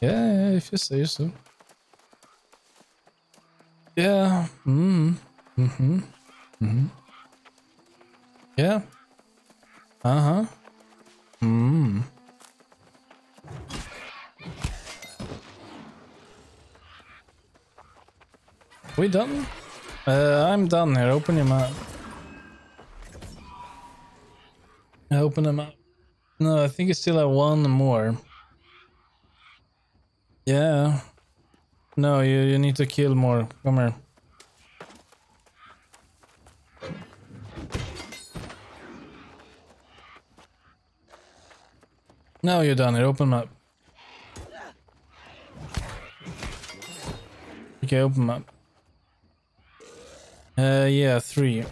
Yeah, if you say so. Yeah. Mm. Mm-hmm. Mm-hmm. Yeah. Uh-huh. Mm. We done? Uh, I'm done here. Open your map. Open them up. No, I think you still have one more. Yeah. No, you, you need to kill more. Come here. Now you're done it. Open up. Okay, open up. Uh, yeah, three.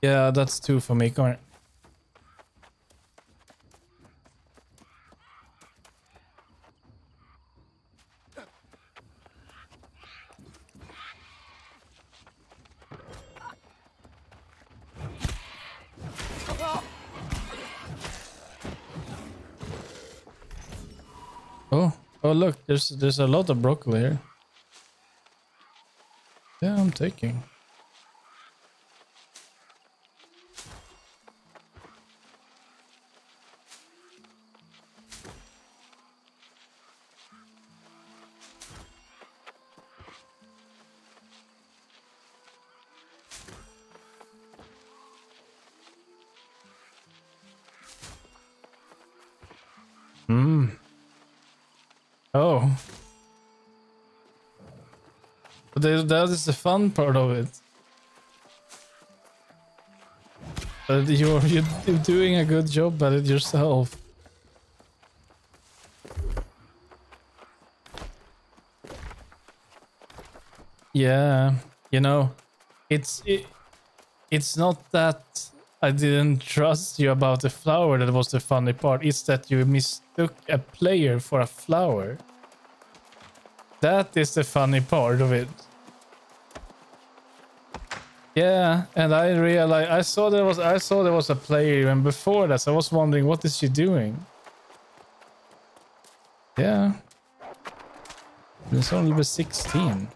Yeah, that's two for me. Come here. Oh, oh look, there's there's a lot of broccoli here. Yeah, I'm taking. Is the fun part of it. But you're, you're doing a good job at it yourself. Yeah, you know, it's it, it's not that I didn't trust you about the flower that was the funny part. It's that you mistook a player for a flower. That is the funny part of it. Yeah, and I realized I saw there was I saw there was a player even before that. So I was wondering what is she doing? Yeah. It's only level 16.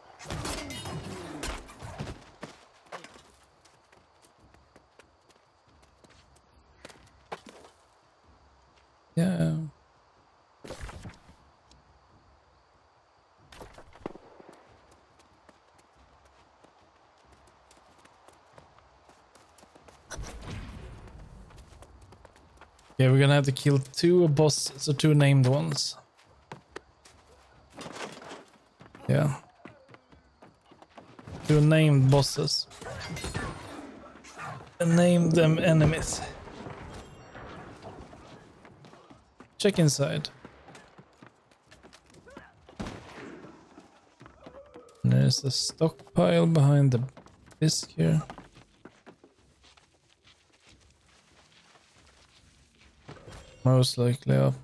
Yeah. Yeah, we're gonna have to kill two bosses, or two named ones. Yeah. Two named bosses. And name them enemies. Check inside. There's a stockpile behind the disc here. Most likely up.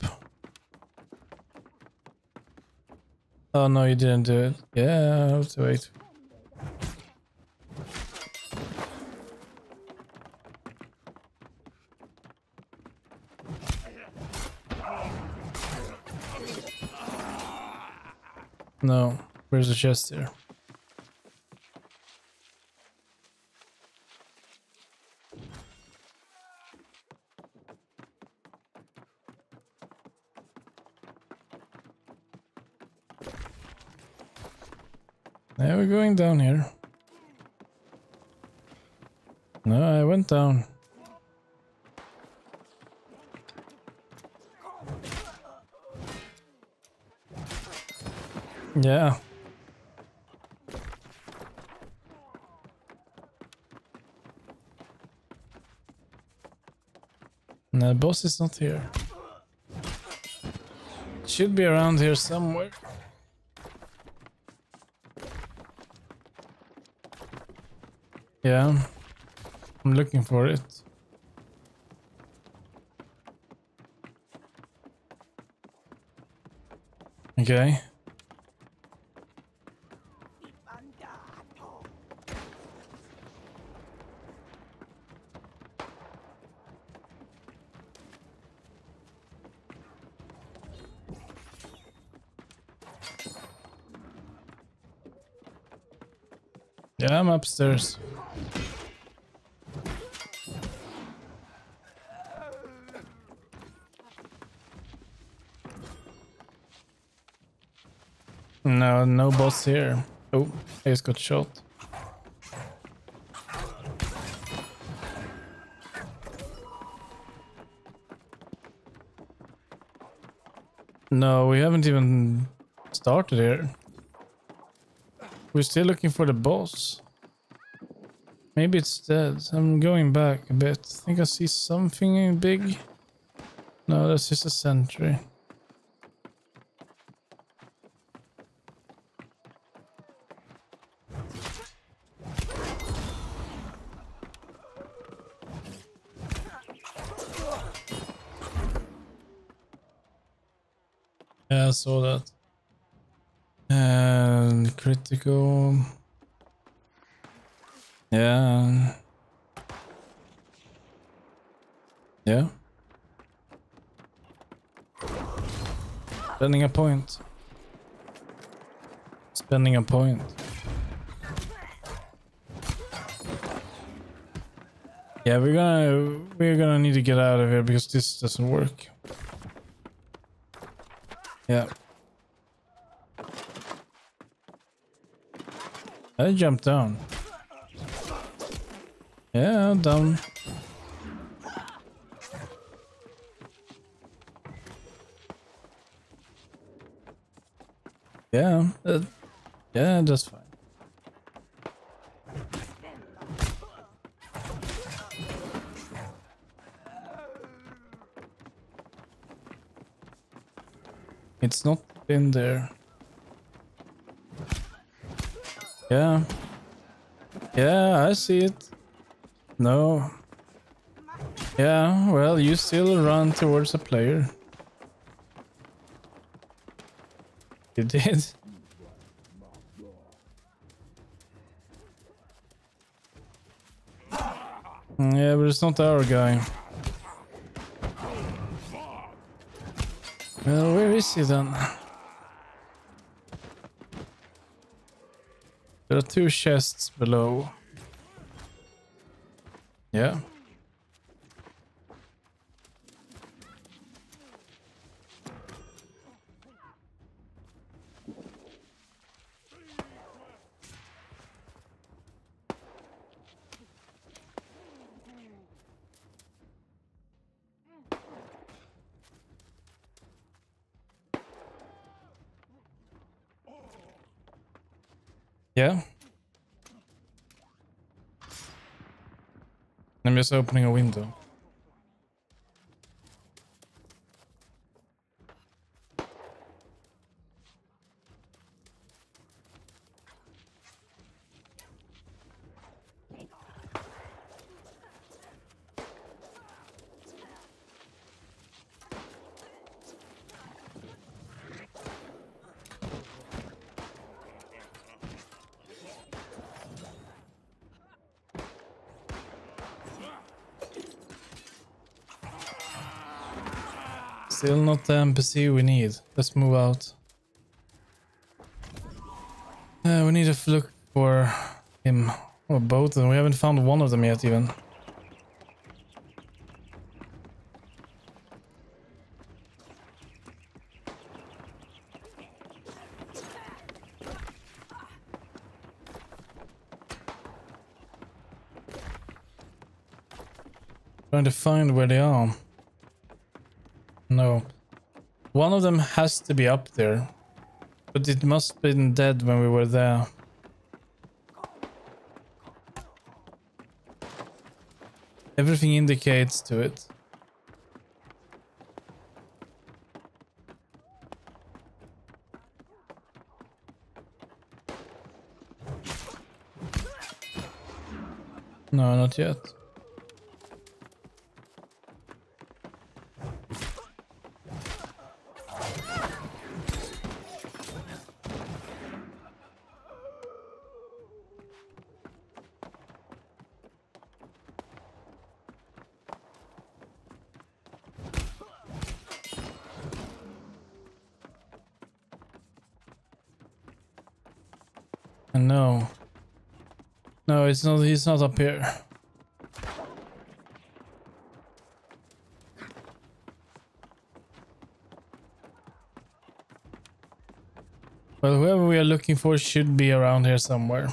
Oh no, you didn't do it. Yeah, I have to wait. No, where's the chest here? Going down here. No, I went down. Yeah. The boss is not here. Should be around here somewhere. Yeah. I'm looking for it. Okay. Yeah, I'm upstairs. No, no boss here. Oh, I just got shot. No, we haven't even started here. We're still looking for the boss. Maybe it's dead. I'm going back a bit. I think I see something big. No, that's just a sentry. Saw that. And critical. Yeah. Yeah. Spending a point. Spending a point. Yeah, we're gonna we're gonna need to get out of here because this doesn't work. Yeah. I jumped down. Yeah, down. Yeah, uh, yeah, that's fine. It's not in there. Yeah. Yeah, I see it. No. Yeah, well, you still run towards a player. You did. Yeah, but it's not our guy. Well, where is he then? There are two chests below. Yeah. Yeah. I'm just opening a window. Still not the NPC we need. Let's move out. Uh, we need to look for him or both, and we haven't found one of them yet even. Trying to find where they are. No. One of them has to be up there. But it must have been dead when we were there. Everything indicates to it. No, not yet. Know. No, it's not. He's not up here. Well, whoever we are looking for should be around here somewhere.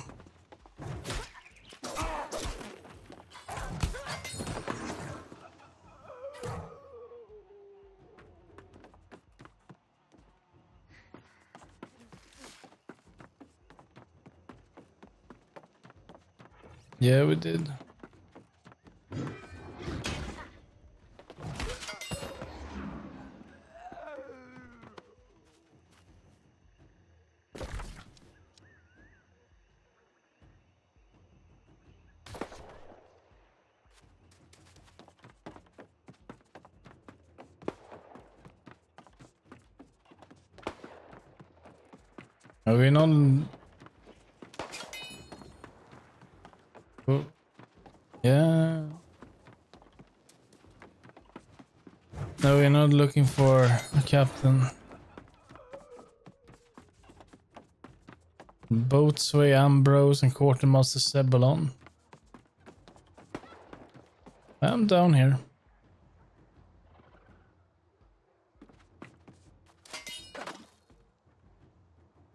Yeah, we did. Are we not Oh. Yeah. No, we're not looking for a captain. Boatswain Ambrose and Quartermaster Sebulon. I'm down here.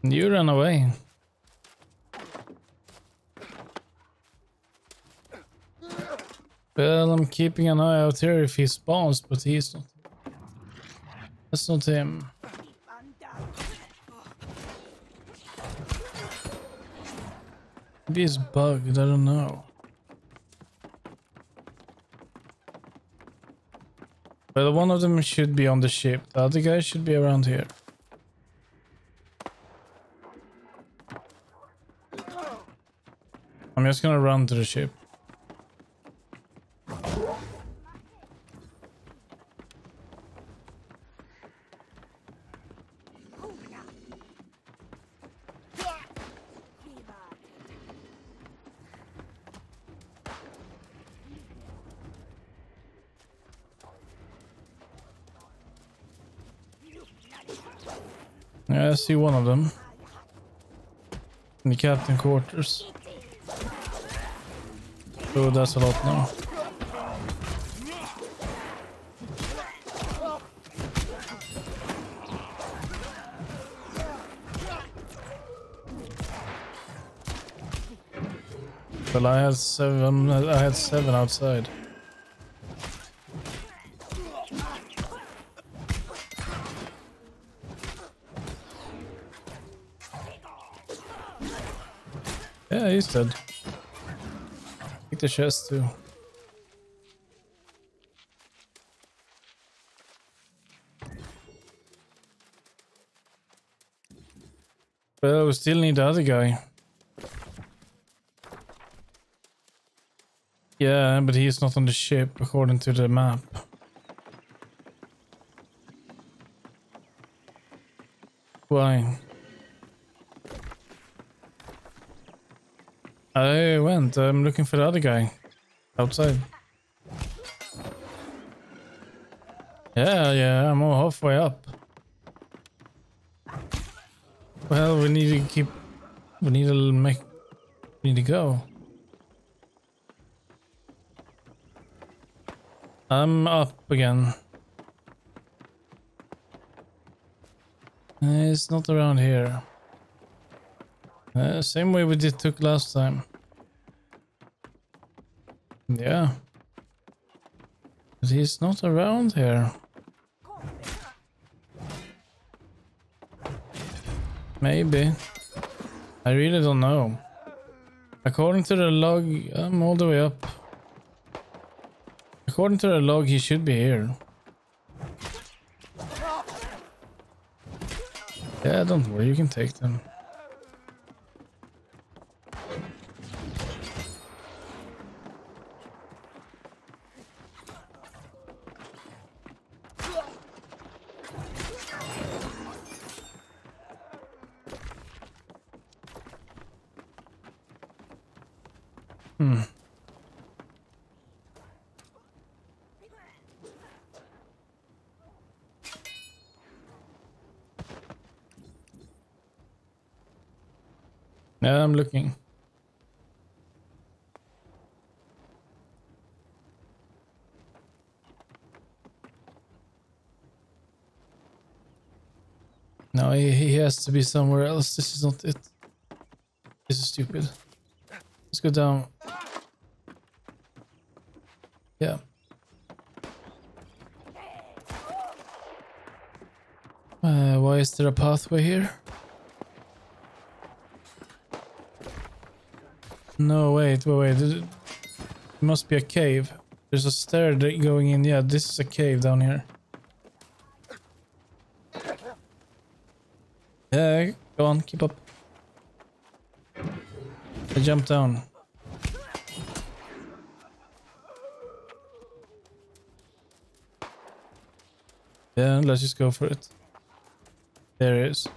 You ran away. Well, I'm keeping an eye out here if he spawns, but he's not. That's not him. Maybe he's bugged, I don't know. Well, one of them should be on the ship. The other guy should be around here. I'm just gonna run to the ship. Yeah, I see one of them. In the captain quarters. Oh, that's a lot now. Well, I had seven. I had seven outside. He's dead. Take the chest too. But we still need the other guy. Yeah, but he's not on the ship according to the map. Why? I'm looking for the other guy. Outside. Yeah, yeah, I'm all halfway up. Well, we need to keep... We need to make... We need to go. I'm up again. It's not around here. Uh, same way we did took last time. Yeah. He's not around here. Maybe. I really don't know. According to the log, I'm all the way up. According to the log, he should be here. Yeah, don't worry, you can take them. Yeah, I'm looking. No, he, he has to be somewhere else. This is not it. This is stupid. Let's go down. Yeah. Uh, why is there a pathway here? No, wait, wait, wait. It must be a cave. There's a stair going in. Yeah, this is a cave down here. Yeah, go on, keep up. I jump down. Yeah, let's just go for it. There it is.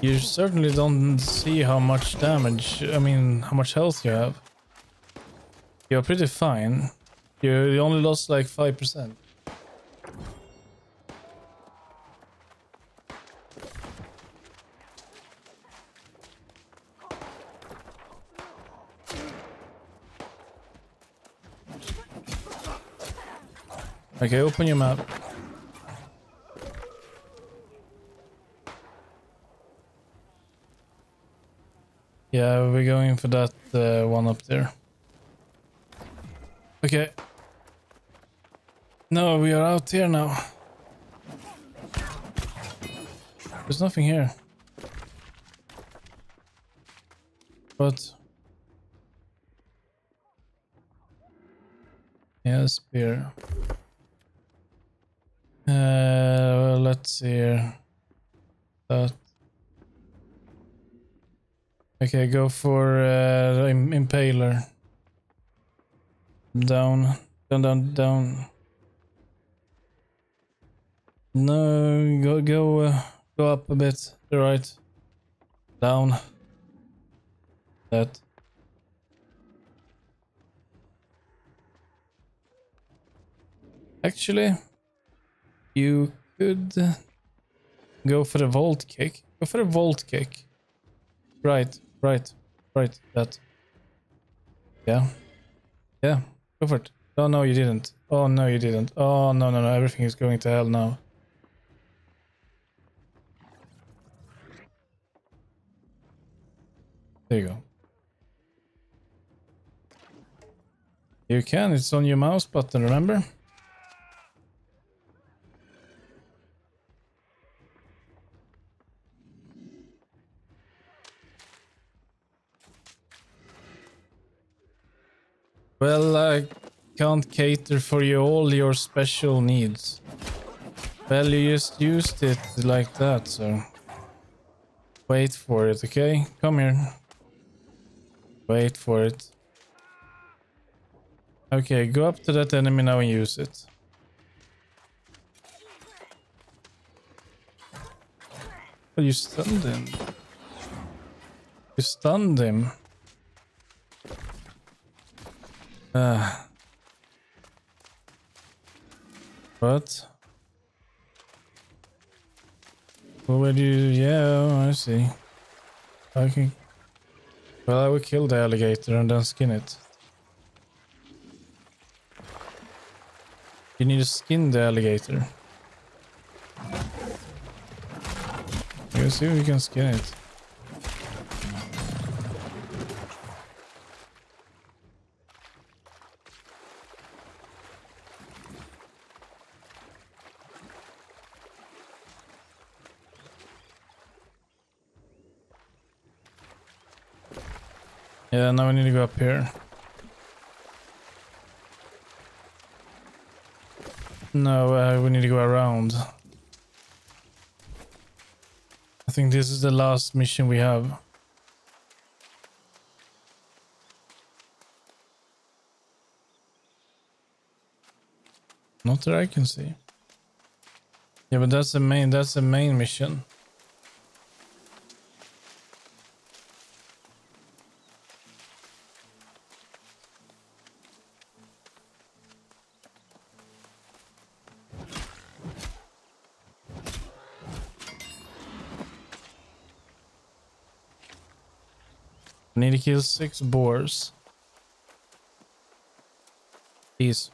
You certainly don't see how much damage, I mean, how much health you have. You're pretty fine. You, only lost like 5%. Okay, open your map. Yeah, we're going for that uh, one up there. Okay. No, we are out here now. There's nothing here. But... Yeah, spear. Uh, well, let's see here. That. Okay, go for uh, Im Impaler. Down, down, down, down. No, go, go, uh, go up a bit. To the right. Down. That. Actually, you could go for the vault kick. Go for the vault kick. Right, right, right. That. Yeah. Yeah. Go for it. Oh no, you didn't. Oh no, you didn't. Oh no, no, no. Everything is going to hell now. There you go. You can. It's on your mouse button. Remember? Well, I can't cater for you all your special needs. Well, you just used it like that, so... Wait for it, okay? Come here. Wait for it. Okay, go up to that enemy now and use it. Well, you stunned him. You stunned him. Uh, what? What would you? Yeah, I see. Okay. Well, I will kill the alligator and then skin it. You need to skin the alligator. Let's see if we can skin it. Yeah, now we need to go up here. No, uh, we need to go around. I think this is the last mission we have. Not that I can see. Yeah, but that's the main that's the main mission. I need to kill six boars. Please.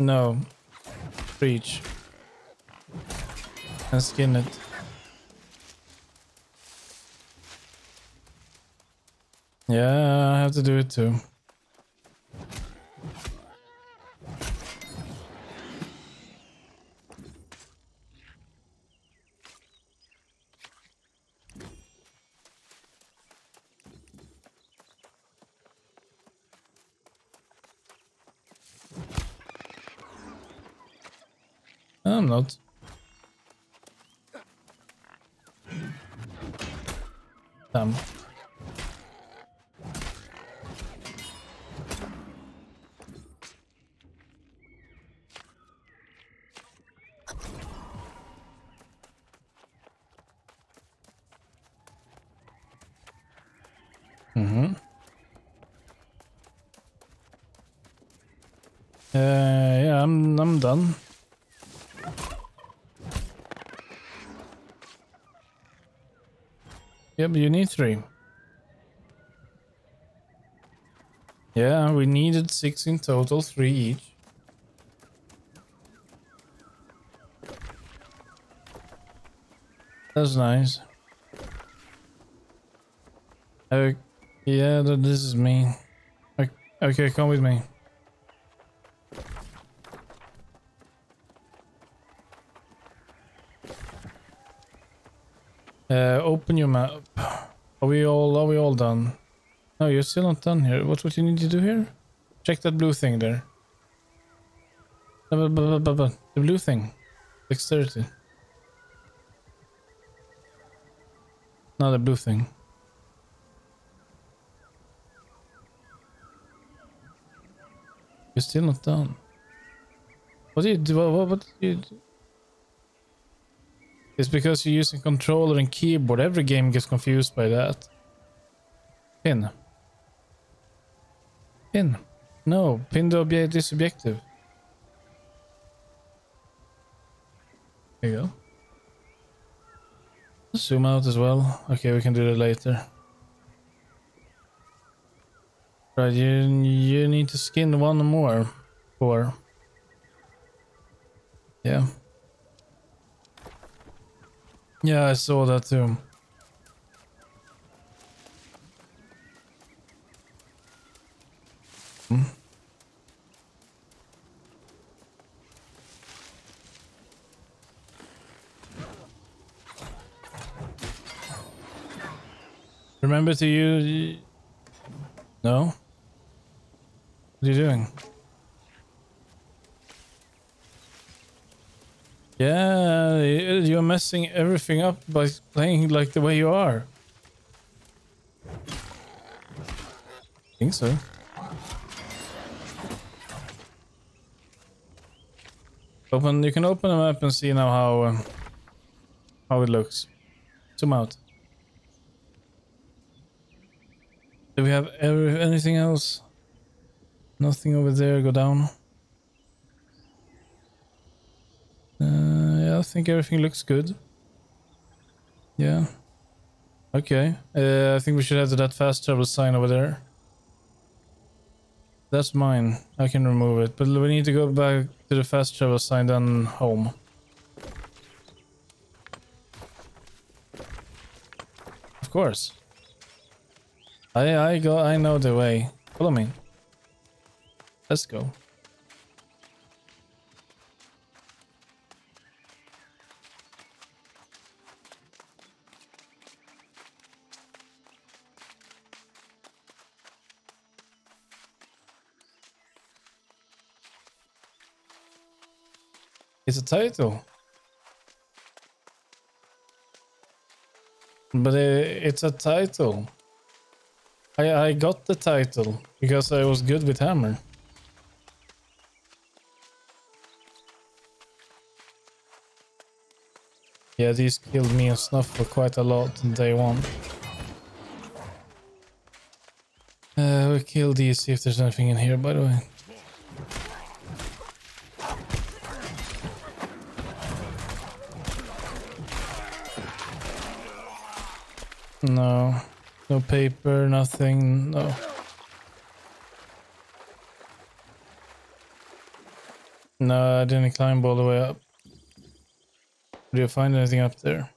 No. Reach. And skin it. Yeah, I have to do it too. I'm not. Damn. Mm-hmm. Uh, yeah, I'm I'm done. Yep, you need three. Yeah, we needed six in total, three each. That's nice. Okay, yeah, this is me. Okay, okay, come with me. Uh, open your map. Are we all are we all done? No, you're still not done here. What what you need to do here? Check that blue thing there. But, the blue thing. Dexterity. No, the blue thing. You're still not done. What do you do? What, what do you do? It's because you're using controller and keyboard. Every game gets confused by that. Pin. Pin. No, pin the object is objective. There you go. Zoom out as well. Okay, we can do that later. Right, you, you need to skin one more. Four. Yeah. Yeah, I saw that too. Hmm. Remember to use... No? What are you doing? Yeah, you're messing everything up by playing like the way you are. I think so. Open. You can open them up and see now how um, how it looks. Zoom out. Do we have every, anything else? Nothing over there. Go down. Uh, yeah, I think everything looks good. Yeah. Okay. Uh, I think we should have that fast travel sign over there. That's mine. I can remove it. But we need to go back to the fast travel sign then home. Of course. I I go I know the way. Follow me. Let's go. It's a title. But it's a title. I, I got the title because I was good with hammer. Yeah, these killed me and Snuff for quite a lot in day one. Uh, We kill these, see if there's anything in here, by the way. No. No paper, nothing, no. No, I didn't climb all the way up. Do you find anything up there?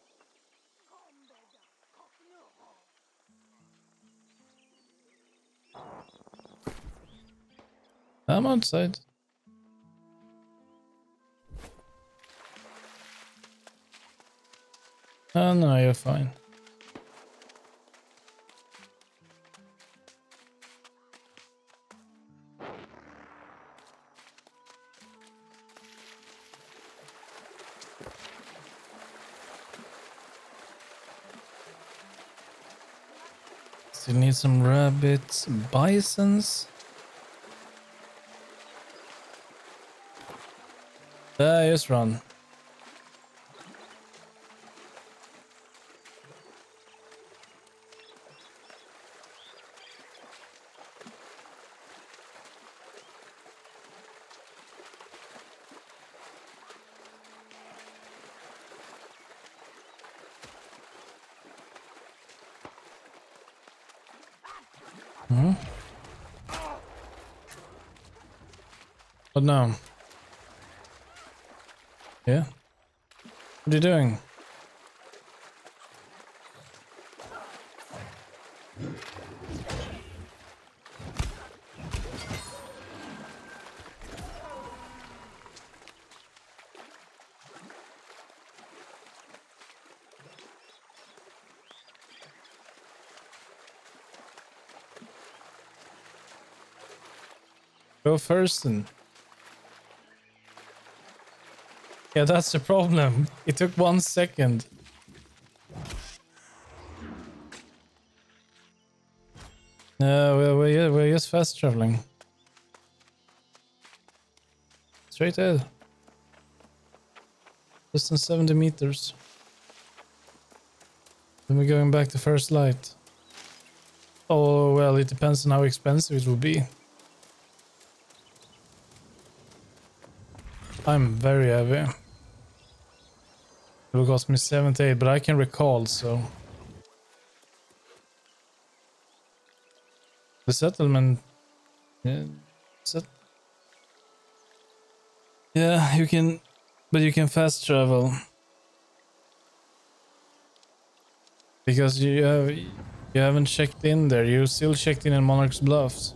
I'm outside. Oh no, you're fine. Still need some rabbits, bisons. Ah, just run. Hmm? What now? Yeah? What are you doing? Go first and Yeah, that's the problem. It took one second. No, we're, we're, we're just fast traveling. Straight ahead. Less than 70 meters. Then we're going back to first light. Oh, well, it depends on how expensive it will be. I'm very heavy. It will cost me 78, but I can recall, so... The settlement... Yeah, set... yeah, you can... But you can fast travel. Because you have... You haven't checked in there. You still checked in in Monarch's Bluffs.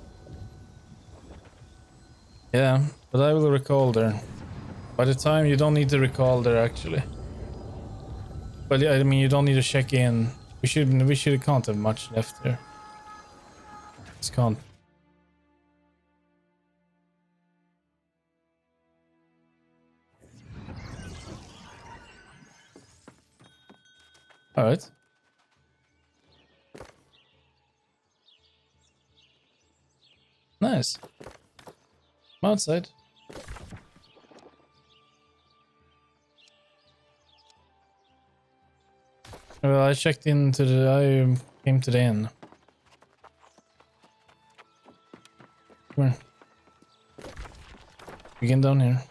Yeah, but I will recall there. By the time you don't need to recall there actually. But I mean you don't need to check in. We should we should can't have much left there. Just can't. Alright. Nice. I'm outside. Well, I checked into the... I came to the inn. Come here. Begin down here.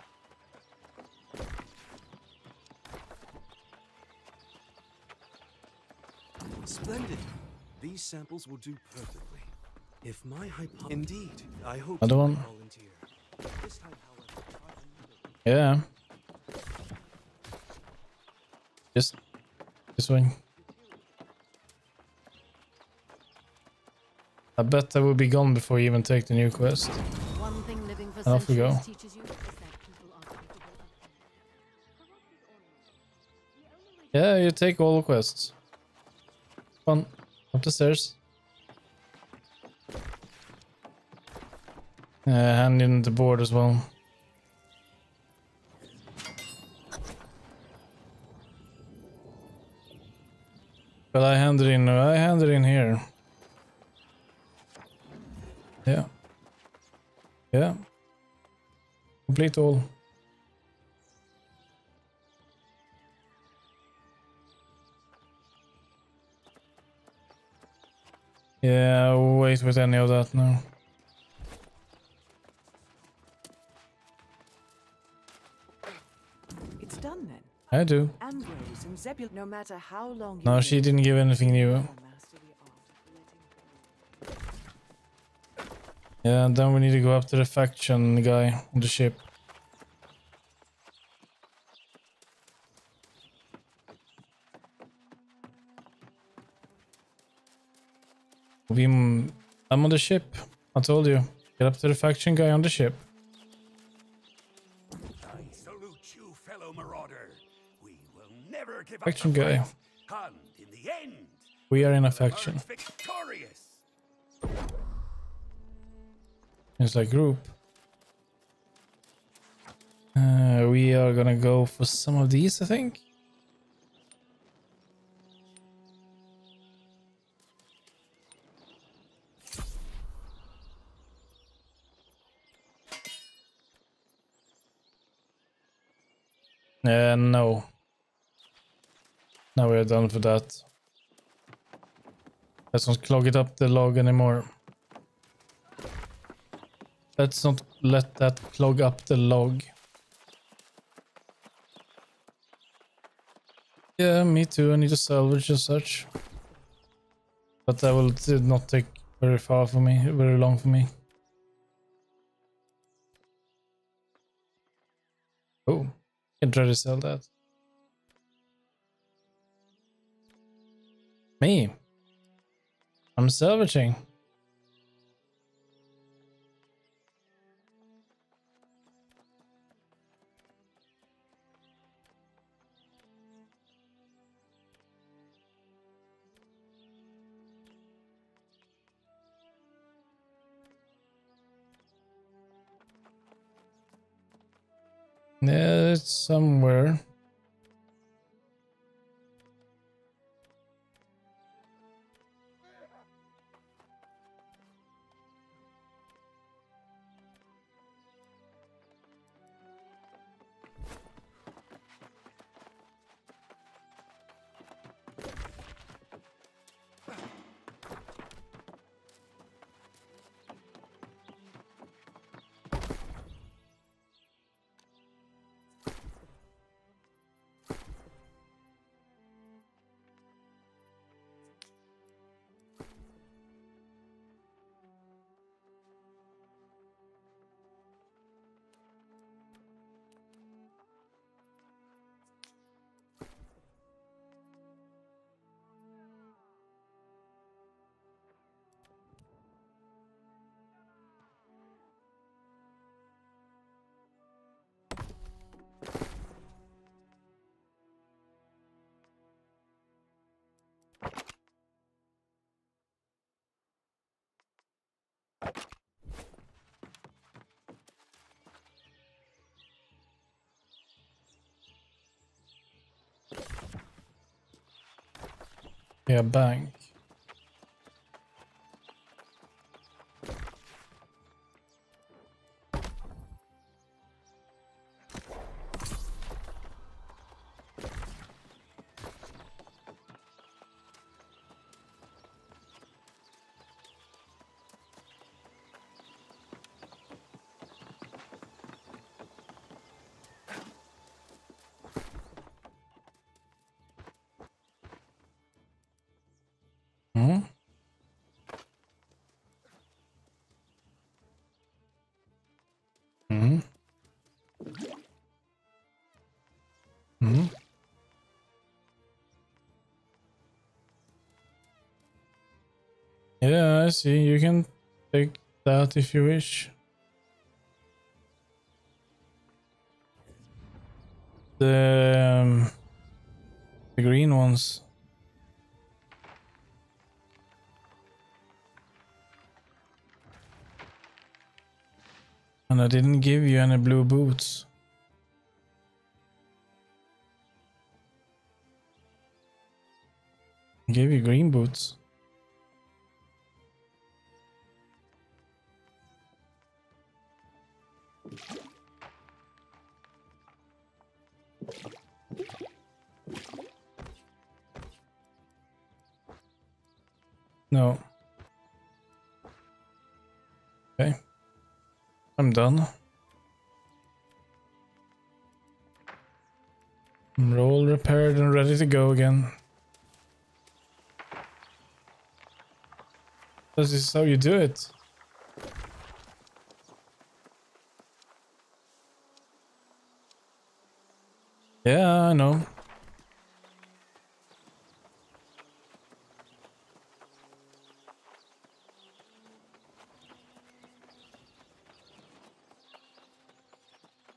Splendid. These samples will do perfectly. If my hypothesis... Indeed, I hope Another one? volunteer. This time, however, try another. Yeah. Just this way. I bet I will be gone before you even take the new quest. One thing living for And off we go. centuries teaches you is that people are capable of Yeah, you take all the quests. On, up the stairs. Uh, hand in the board as well. But I handed in. I handed in here. Yeah. Yeah. Complete all. Yeah, wait with any of that now. It's done then. I do. Ambrose from No matter how long. No, she didn't give anything new. Yeah, and then we need to go up to the faction guy on the ship. We, I'm on the ship. I told you. Get up to the faction guy on the ship. Faction guy. in the end, We are in a faction. It's like group. Uh, we are gonna go for some of these, I think. Uh, no. Now we are done for that. Let's not clog it up the log anymore. Let's not let that clog up the log. Yeah, me too. I need to salvage and such. But that will not take very far for me, very long for me. Oh, can try to sell that. Me. I'm salvaging. Yeah, it's somewhere. Yeah, bank. Yeah, I see. You can take that if you wish. The um, the green ones. And I didn't give you any blue boots. I gave you green boots. No. Okay. I'm done. I'm all repaired and ready to go again. This is how you do it. Yeah, I know.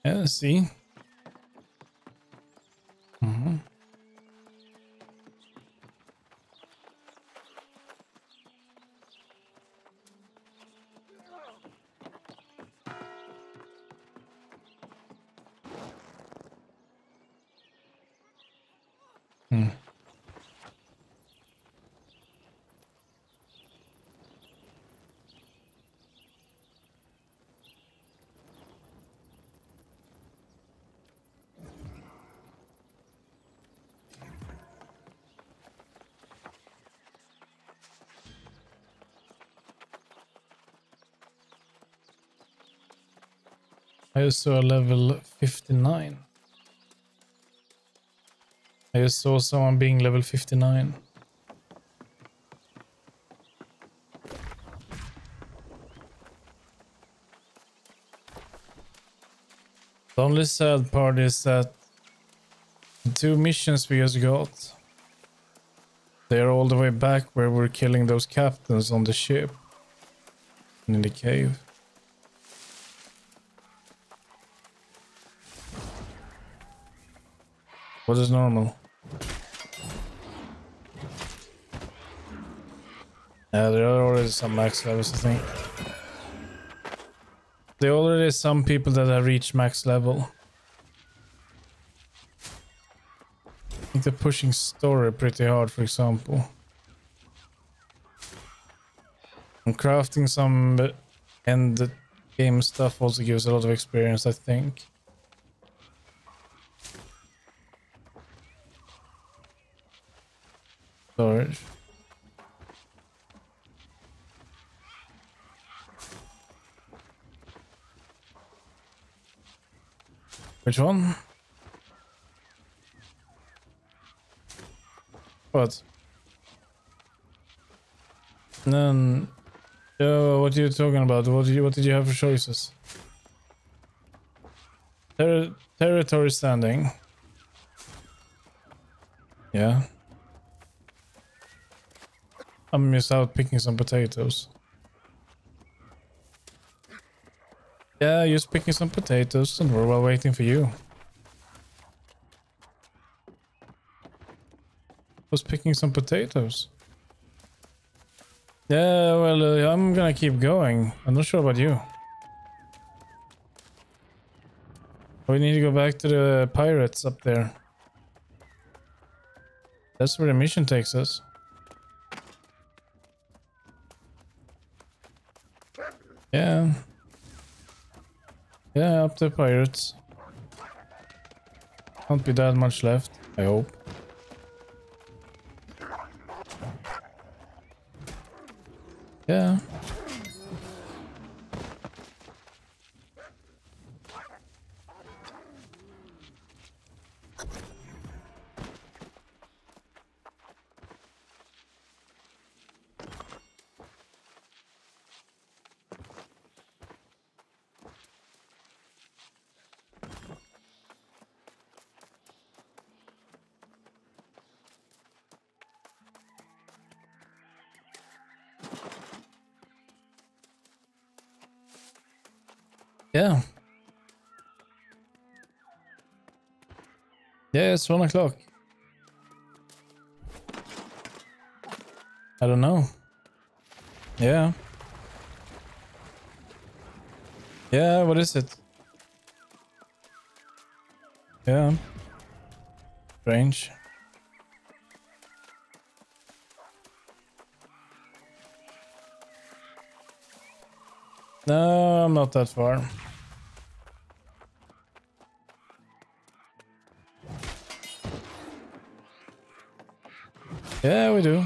Yeah, see? I just saw a level 59. I just saw someone being level 59. The only sad part is that the two missions we just got, they're all the way back where we're killing those captains on the ship and in the cave. What is normal? Yeah, there are already some max levels, I think. There are already some people that have reached max level. I think they're pushing story pretty hard, for example. And crafting some uh, end game stuff also gives a lot of experience, I think. Storage. Which one? What? Then, uh, what are you talking about? What did you, what did you have for choices? Ter territory standing. Yeah. I'm just out picking some potatoes. Yeah, just picking some potatoes and we're well waiting for you. Was picking some potatoes. Yeah, well, uh, I'm gonna keep going. I'm not sure about you. We need to go back to the pirates up there. That's where the mission takes us. Yeah. Yeah, to pirates. Can't be that much left, I hope. Yeah. Yeah. Yeah, it's one o'clock. I don't know. Yeah. Yeah, what is it? Yeah. Strange. No, I'm not that far. Yeah, we do.